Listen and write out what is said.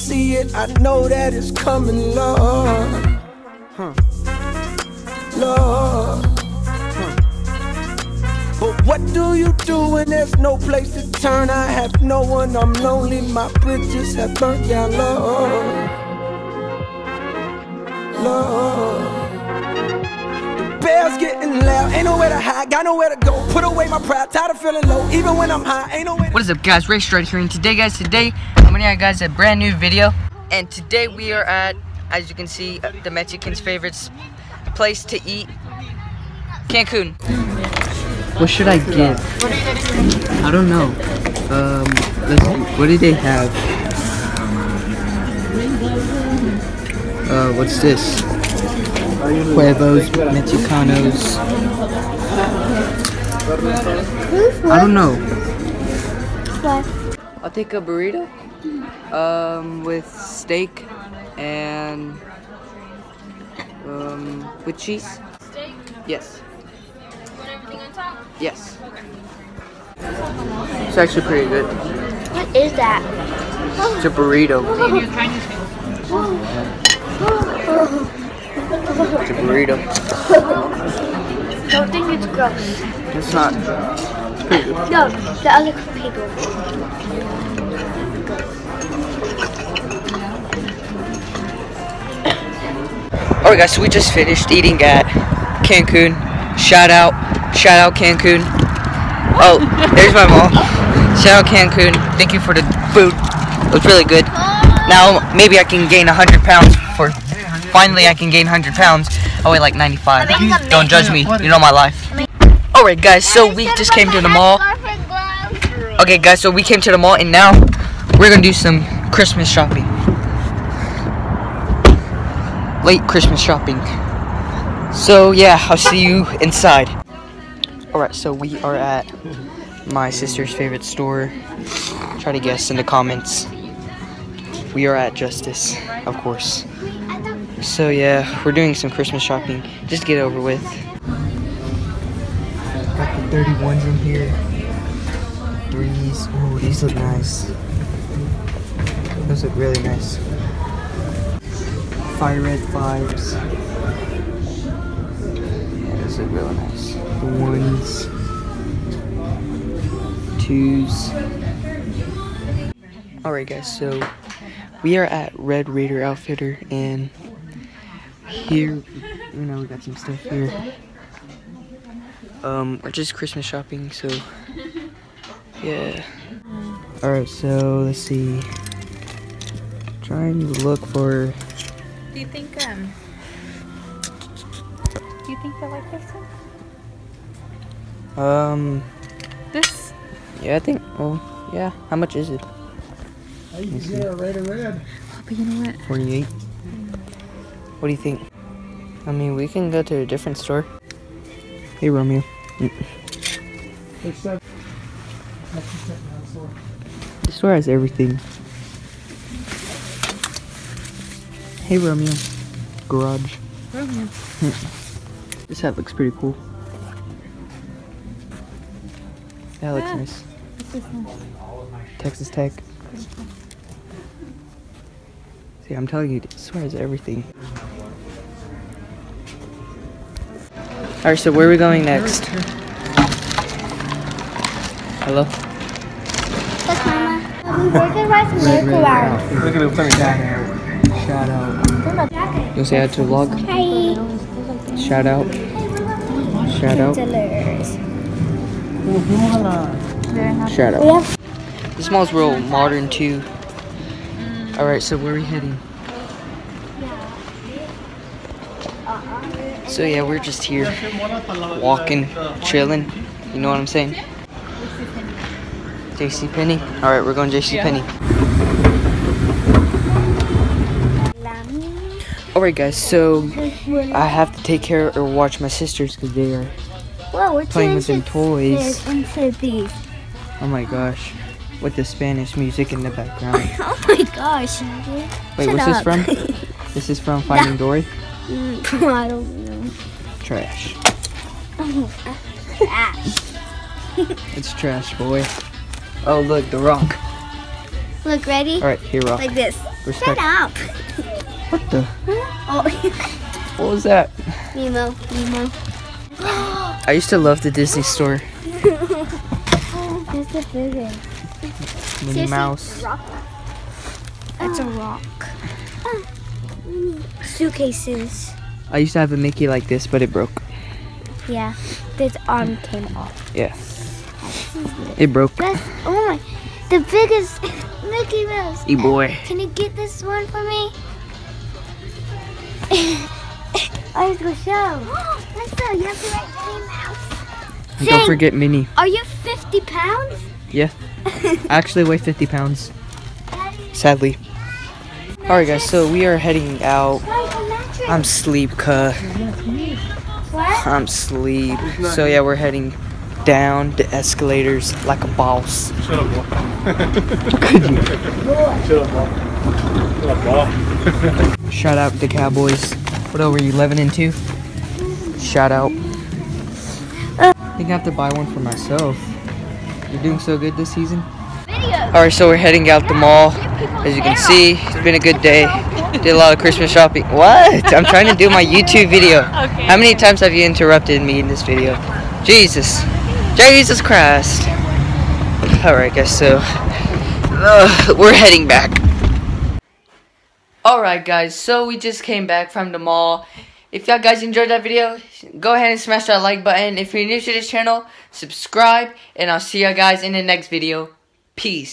see it, I know that it's coming, Lord. Huh. Lord. Huh. But what do you do when there's no place to turn? I have no one, I'm lonely, my bridges have burnt down, Lord. Lord. The bells getting loud, ain't nowhere to hide, got nowhere to go. Put away my pride, tired of feeling low, even when I'm high, ain't nowhere. What is up guys, Rey Estrada here and today guys, today I'm bringing you guys a brand new video and today we are at, as you can see, the Mexicans' favorite place to eat, Cancun. What should I get? I don't know. Um, let's see, what do they have? Uh, what's this? Huevos Mexicanos. I don't know. What? I'll take a burrito um, with steak and um, with cheese. Steak? Yes. Put everything on top? Yes. It's actually pretty good. What is that? It's a burrito. It's a burrito. Don't think it's gross. It's not. It's pretty good. No, the other people. Alright guys, so we just finished eating at Cancun. Shout out, shout out Cancun. Oh, there's my mom. Shout out Cancun. Thank you for the food. It was really good. Now maybe I can gain 100 pounds. Finally, I can gain 100 pounds. Oh, I weigh like 95. Don't judge me. You know my life. Alright guys, so we just came to the mall. Okay guys, so we came to the mall and now we're gonna do some Christmas shopping. Late Christmas shopping. So yeah, I'll see you inside. Alright, so we are at my sister's favorite store. Try to guess in the comments. We are at Justice, of course. So yeah, we're doing some Christmas shopping. Just get over with. Got the 31s in here. Threes. Oh, these look nice. Those look really nice. Fire red fives. Yeah, those look really nice. The ones. Twos. Alright guys, so we are at Red Raider Outfitter and here you know we got some stuff here. Um we're just Christmas shopping, so yeah. Alright, so let's see. Trying to look for Do you think um do you think I like this one? um This yeah I think well yeah. How much is it? yeah red or red oh, but you know what? 48. What do you think? I mean, we can go to a different store. Hey, Romeo. This store has everything. Hey, Romeo. Garage. Romeo. This hat looks pretty cool. That looks Ah. nice. What's this one? Texas Tech. See, I'm telling you, this store has everything. Alright, so where are we going next? Hello? That's Mama. Burger rice and miracle round. Look at the funny Shout out. Shout out. You'll say hi to the vlog? Hi. Shout out. Shout out. Shout out. have This mall's real modern too. Alright, so where are we heading? So yeah, we're just here walking, chilling. You know what I'm saying? JCPenney. Alright, we're going JCPenney. Alright guys, so I have to take care or watch my sisters because they are Whoa, playing with them toys. Oh my gosh. With the Spanish music in the background. Oh my gosh. Wait, Shut what's this from? This is from Finding Dory. Mm, I don't know. Trash. Ash. It's trash, boy. Oh, look, the rock. Look, ready? Alright, here, rock. Like this. Respect. Shut up. What the? Oh, What was that? Nemo, Nemo. I used to love the Disney store. That's the biggest. Minnie Mouse. Rock. That's a rock. Suitcases. I used to have a Mickey like this, but it broke. Yeah, this arm came off. Yeah. It broke. That's oh my, the biggest Mickey Mouse. E boy. Can you get this one for me? I was gonna show. That's so you have to write Mickey Mouse. Don't forget Minnie. Are you 50 pounds? Yeah. I actually weigh 50 pounds. Sadly. Alright guys, so we are heading out. I'm sleep, cuh. I'm sleep. So yeah, we're heading down the escalators like a boss. Shout out the Cowboys. What over you, 11 and 2? Shout out. I think I have to buy one for myself. You're doing so good this season. Alright, so we're heading out the mall. As you can see, it's been a good day. Did a lot of Christmas shopping. What? I'm trying to do my YouTube video. How many times have you interrupted me in this video? Jesus. Jesus Christ. Alright, guys, so uh, we're heading back. Alright guys, so we just came back from the mall. If y'all guys enjoyed that video, go ahead and smash that like button. If you're new to this channel, subscribe. And I'll see y'all guys in the next video. Peace.